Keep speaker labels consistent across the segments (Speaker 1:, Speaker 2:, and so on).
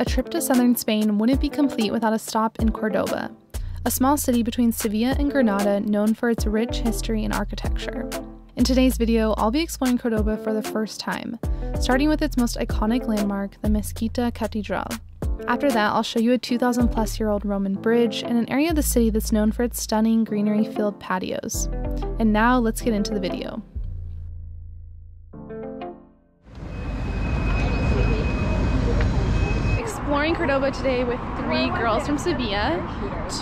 Speaker 1: A trip to southern Spain wouldn't be complete without a stop in Cordoba, a small city between Sevilla and Granada known for its rich history and architecture. In today's video, I'll be exploring Cordoba for the first time, starting with its most iconic landmark, the Mezquita Cathedral. After that, I'll show you a 2,000 plus year old Roman bridge and an area of the city that's known for its stunning greenery filled patios. And now let's get into the video. Exploring Cordoba today with three girls from Sevilla.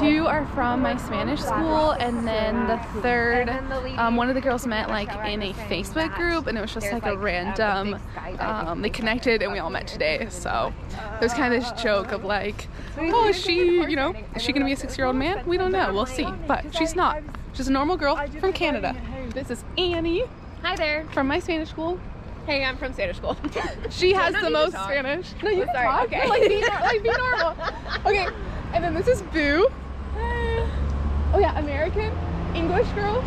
Speaker 1: Two are from my Spanish school, and then the third, um, one of the girls met like in a Facebook group, and it was just like a random. Um, they connected, and we all met today. So there's kind of this joke of like, oh, is she, you know, is she gonna be a six-year-old man? We don't know. We'll see. But she's not. She's a normal girl from Canada. This is Annie.
Speaker 2: Hi there.
Speaker 1: From my Spanish school.
Speaker 2: Hey, I'm from Spanish school.
Speaker 1: she has the most Spanish.
Speaker 2: No, you oh, can sorry. talk.
Speaker 1: Okay. like, be, like, be normal. Okay, and then this is Boo. Oh yeah, American, English girl,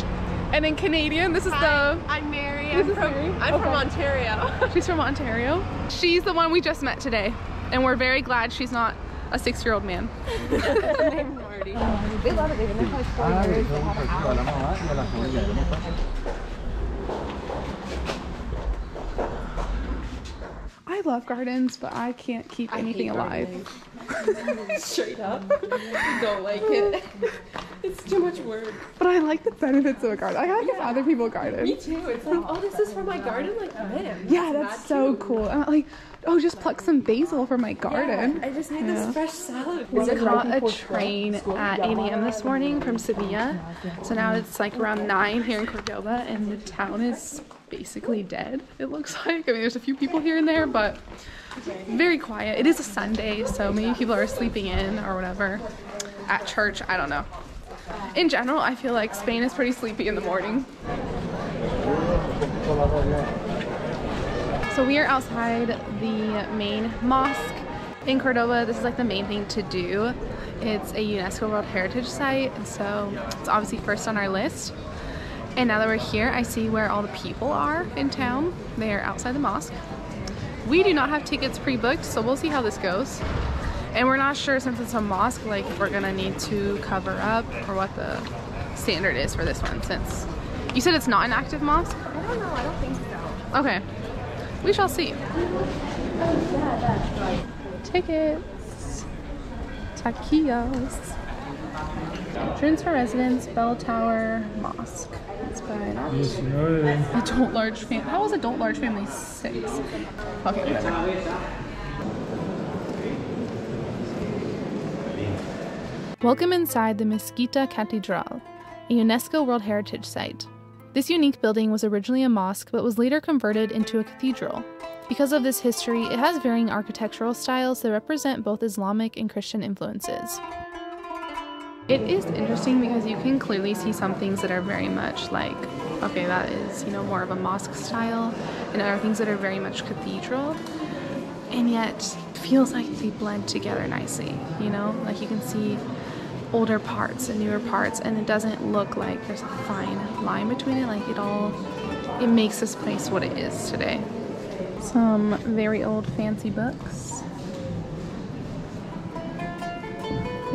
Speaker 1: and then Canadian. This is
Speaker 2: Hi, the. I'm Mary. This I'm is from, Mary. I'm okay. from Ontario.
Speaker 1: she's from Ontario. She's the one we just met today, and we're very glad she's not a six-year-old man. Marty. They love it. They've been there for like four years. I love gardens, but I can't keep anything alive.
Speaker 2: Straight up. Don't like it. It's too much work.
Speaker 1: But I like the benefits of a garden. I like yeah. if other people garden.
Speaker 2: Me too. It's like, oh, this is for my garden. Like, man.
Speaker 1: Yeah, that's so too. cool. I'm like, oh, just pluck some basil for my garden.
Speaker 2: Yeah, I just need yeah. this fresh salad.
Speaker 1: We caught a train at 8 a.m. this morning from Sevilla. So now it's like around 9 here in Cordoba, and the town is basically dead, it looks like. I mean, there's a few people here and there, but very quiet. It is a Sunday, so maybe people are sleeping in or whatever. At church, I don't know. In general, I feel like Spain is pretty sleepy in the morning. So we are outside the main mosque in Cordoba. This is like the main thing to do. It's a UNESCO World Heritage Site, and so it's obviously first on our list. And now that we're here, I see where all the people are in town. They are outside the mosque. We do not have tickets pre-booked, so we'll see how this goes. And we're not sure since it's a mosque, like if we're gonna need to cover up or what the standard is for this one since you said it's not an active mosque?
Speaker 2: I don't know, I don't think so.
Speaker 1: Okay, we shall see. Tickets, taquillos. Entrance for residents, Bell Tower Mosque. Adult large family. How was adult large family six? Okay, whatever. Welcome inside the Mezquita Cathedral, a UNESCO World Heritage Site. This unique building was originally a mosque but was later converted into a cathedral. Because of this history, it has varying architectural styles that represent both Islamic and Christian influences. It is interesting because you can clearly see some things that are very much like, okay, that is, you know, more of a mosque style, and other things that are very much cathedral, and yet feels like they blend together nicely, you know? Like you can see older parts and newer parts, and it doesn't look like there's a fine line between it, like it all, it makes this place what it is today. Some very old fancy books.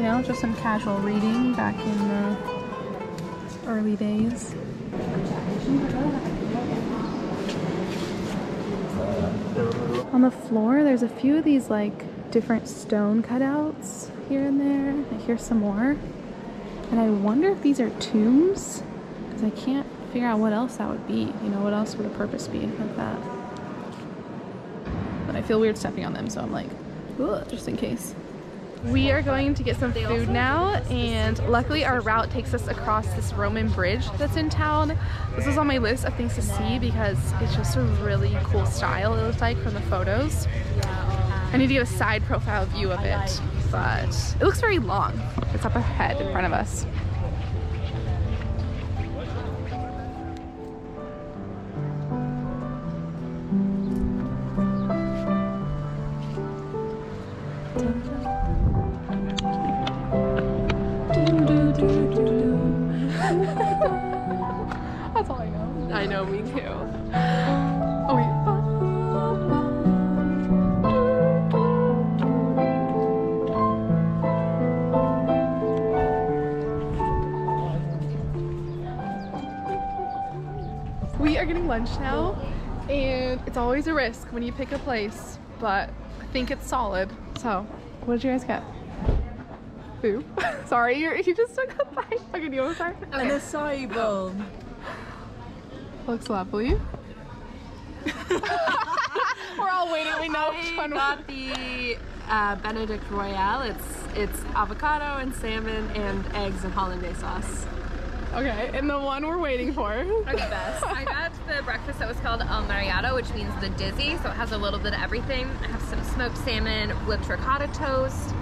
Speaker 1: Know, just some casual reading back in the early days. On the floor, there's a few of these like different stone cutouts here and there. I hear some more. And I wonder if these are tombs because I can't figure out what else that would be. You know, what else would a purpose be of that? But I feel weird stepping on them, so I'm like, just in case. We are going to get some food now and luckily our route takes us across this Roman bridge that's in town. This is on my list of things to see because it's just a really cool style it looks like from the photos. I need to get a side profile view of it, but it looks very long. It's up ahead in front of us. I know, me too. Oh wait. We are getting lunch now and it's always a risk when you pick a place but I think it's solid. So what did you guys get? Boo. Sorry, you just took a bite. Okay, do you want to start? Okay.
Speaker 2: An acai bowl.
Speaker 1: Looks lovely. We're all waiting. We know which
Speaker 2: I
Speaker 1: one.
Speaker 2: got the uh, Benedict Royale. It's it's avocado and salmon and eggs and hollandaise sauce.
Speaker 1: Okay, and the one we're waiting for.
Speaker 3: are the best. I got the breakfast that was called El Mareado, which means the dizzy, so it has a little bit of everything. I have some smoked salmon, whipped ricotta toast.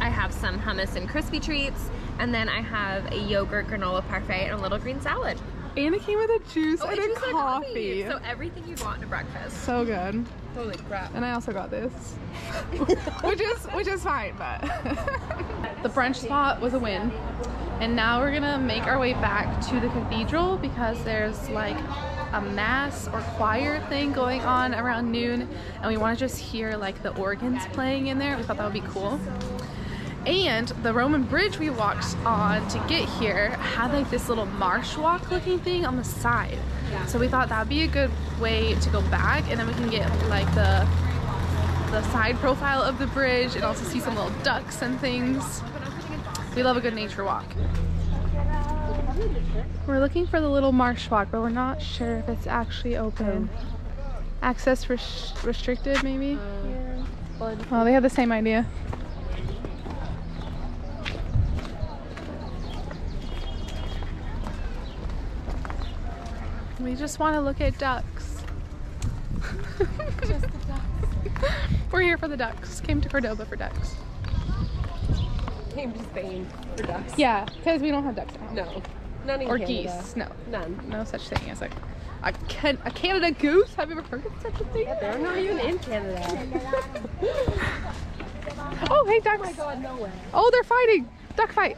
Speaker 3: I have some hummus and crispy treats, and then I have a yogurt granola parfait and a little green salad.
Speaker 1: And it came with a juice
Speaker 3: Oh,
Speaker 1: and a
Speaker 3: juice and
Speaker 1: coffee.
Speaker 3: So everything you'd want in a breakfast.
Speaker 1: so good.
Speaker 2: Holy crap!
Speaker 1: And I also got this, which is which is fine, but the brunch spot was a win. And now we're gonna make our way back to the cathedral because there's like a mass or choir thing going on around noon, and we want to just hear like the organs playing in there. We thought that would be cool. And the Roman bridge we walked on to get here had like this little marsh walk looking thing on the side. So we thought that'd be a good way to go back and then we can get like the the side profile of the bridge and also see some little ducks and things. We love a good nature walk. We're looking for the little marsh walk, but we're not sure if it's actually open. Access res- restricted, maybe? Uh, well, they have the same idea. We just want to look at ducks. We're here for the ducks. Came to Cordoba for ducks.
Speaker 2: Came to Spain for ducks.
Speaker 1: Yeah, because we don't have ducks now.
Speaker 2: No, none in
Speaker 1: Or
Speaker 2: Canada.
Speaker 1: geese. No.
Speaker 2: None.
Speaker 1: No such thing as like a, can- a Canada goose. Have you ever heard of such a thing?
Speaker 2: They're not even in Canada.
Speaker 1: Oh, hey, ducks.
Speaker 2: oh my god, no way.
Speaker 1: Oh, they're fighting. Duck fight.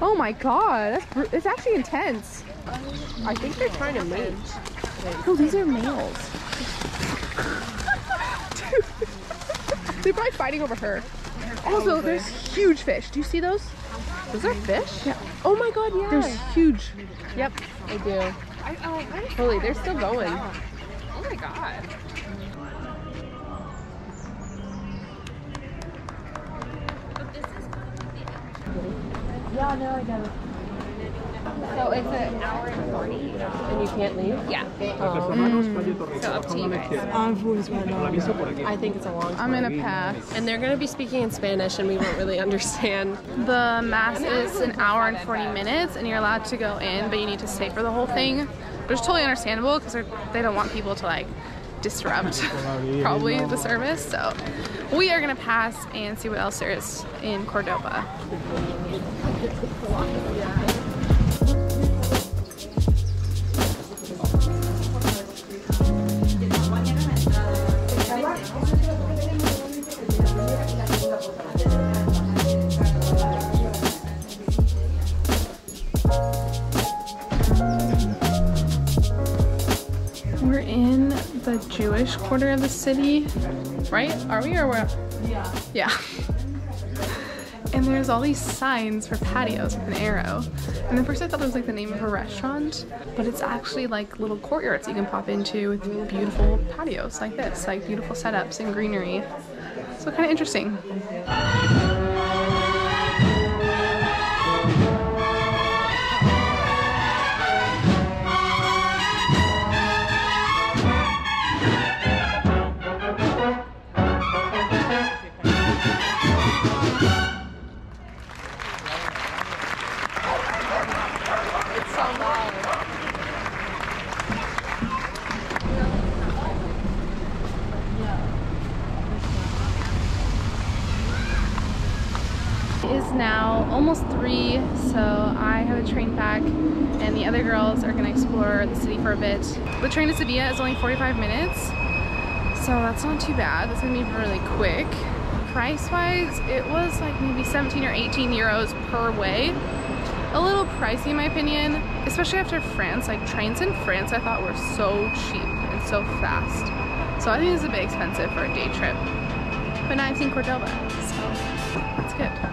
Speaker 1: Oh my god, that's it's actually intense.
Speaker 2: I think they're trying to mate.
Speaker 1: Oh, these are males. They're probably fighting over her. Also, there's huge fish. Do you see those?
Speaker 2: Those are fish?
Speaker 1: Yeah.
Speaker 2: Oh my god, yeah.
Speaker 1: There's huge.
Speaker 2: Yep, I do. Holy, they're still going.
Speaker 3: Oh my god. So it's an hour and 40.
Speaker 2: And you can't leave?
Speaker 3: Yeah.
Speaker 2: Um,
Speaker 3: So up to you guys.
Speaker 2: I think it's a long time.
Speaker 1: I'm
Speaker 2: time.
Speaker 1: gonna pass.
Speaker 2: And they're going to be speaking in Spanish, and we won't really understand.
Speaker 1: The mass is an hour and 40 minutes, and you're allowed to go in, but you need to stay for the whole thing, which is totally understandable because they don't want people to like disrupt probably the service. So we are gonna pass and see what else there is in Cordoba. The Jewish quarter of the city, right? Are we or where? Yeah. Yeah. And there's all these signs for patios with an arrow. And at first I thought it was like the name of a restaurant, but it's actually like little courtyards you can pop into with beautiful patios like this, like beautiful setups and greenery. So kind of interesting. Train back, and the other girls are gonna explore the city for a bit. The train to Sevilla is only 45 minutes, so that's not too bad. That's gonna be really quick. Price-wise, it was like maybe 17 or 18 euros per way. A little pricey in my opinion, especially after France. Like trains in France, I thought were so cheap and so fast. So I think it's a bit expensive for a day trip. But now I've seen Cordoba, so